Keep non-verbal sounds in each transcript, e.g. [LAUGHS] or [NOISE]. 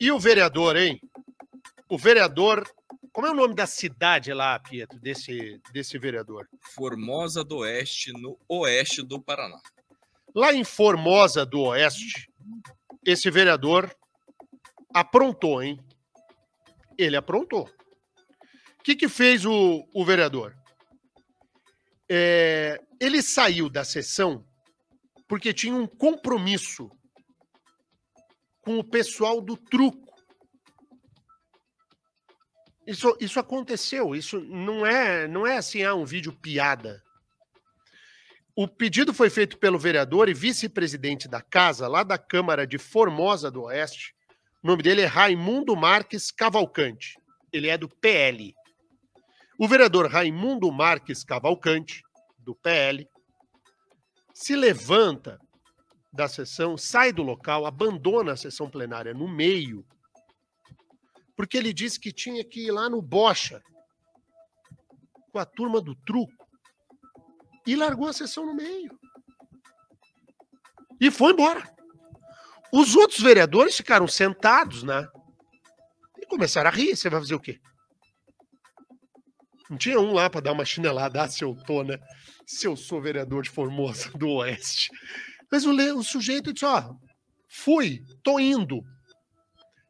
E o vereador, hein? O vereador. Como é o nome da cidade lá, Pietro, desse, desse vereador? Formosa do Oeste, no oeste do Paraná. Lá em Formosa do Oeste, esse vereador aprontou, hein? Ele aprontou. O que, que fez o, o vereador? É, ele saiu da sessão porque tinha um compromisso com o pessoal do truco. Isso, isso aconteceu, isso não é, não é assim, ah, um vídeo piada. O pedido foi feito pelo vereador e vice-presidente da casa, lá da Câmara de Formosa do Oeste. O nome dele é Raimundo Marques Cavalcante. Ele é do PL. O vereador Raimundo Marques Cavalcante, do PL, se levanta da sessão, sai do local, abandona a sessão plenária no meio, porque ele disse que tinha que ir lá no Bocha com a turma do truco e largou a sessão no meio. E foi embora. Os outros vereadores ficaram sentados, né? E começaram a rir. Você vai fazer o quê? Não tinha um lá para dar uma chinelada, ah, se eu tô, né? Se eu sou vereador de Formosa do Oeste. Mas o, o sujeito disse: Ó, fui, tô indo.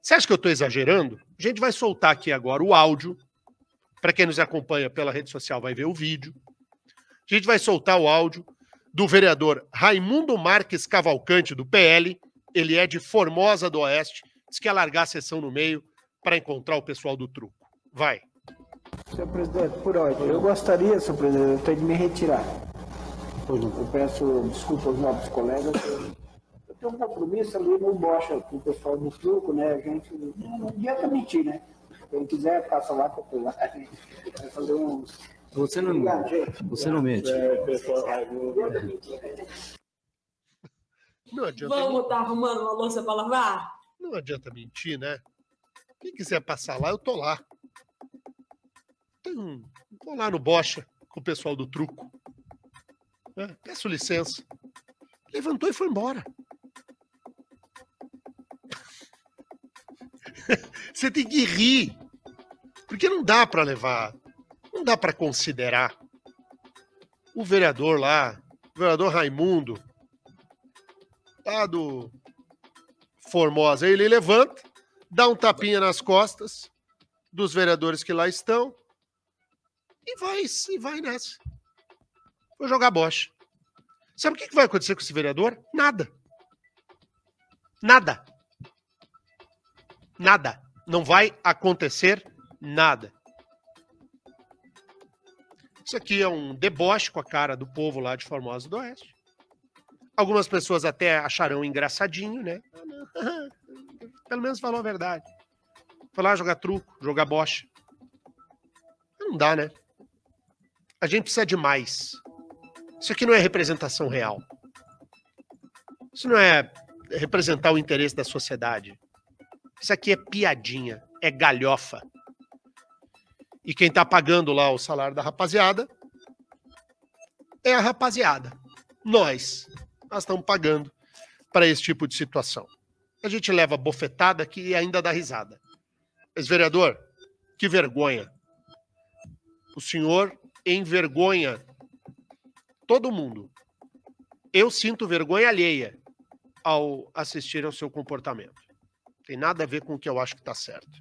Você acha que eu estou exagerando? A gente vai soltar aqui agora o áudio. Para quem nos acompanha pela rede social, vai ver o vídeo. A gente vai soltar o áudio do vereador Raimundo Marques Cavalcante, do PL. Ele é de Formosa do Oeste. Diz que ia largar a sessão no meio para encontrar o pessoal do truco. Vai. Senhor presidente, por ordem, eu gostaria, senhor presidente, de me retirar. Eu peço desculpa aos novos colegas. Eu tenho um compromisso ali no Bocha com o pessoal do truco, né? A gente não adianta mentir, né? Quem quiser, passa lá para lá. Vai fazer uns. Você não, você não mente. Não adianta. Vamos estar tá arrumando uma louça para lavar? Não adianta mentir, né? Quem quiser passar lá, eu tô lá. Tem um. Vou lá no Bocha com o pessoal do truco. Né? Peço licença. Levantou e foi embora. [LAUGHS] Você tem que rir. Porque não dá para levar, não dá para considerar. O vereador lá, o vereador Raimundo, lá do Formosa, ele levanta, dá um tapinha nas costas dos vereadores que lá estão e vai, e vai nessa. Vou jogar bocha. Sabe o que vai acontecer com esse vereador? Nada. Nada. Nada. Não vai acontecer nada. Isso aqui é um deboche com a cara do povo lá de Formosa do Oeste. Algumas pessoas até acharão engraçadinho, né? [LAUGHS] Pelo menos falou a verdade. Foi lá jogar truco, jogar bocha. Não dá, né? A gente precisa de mais. Isso aqui não é representação real. Isso não é representar o interesse da sociedade. Isso aqui é piadinha, é galhofa. E quem está pagando lá o salário da rapaziada é a rapaziada. Nós. Nós estamos pagando para esse tipo de situação. A gente leva bofetada aqui e ainda dá risada. Mas, vereador, que vergonha. O senhor envergonha todo mundo. Eu sinto vergonha alheia ao assistir ao seu comportamento. Tem nada a ver com o que eu acho que está certo.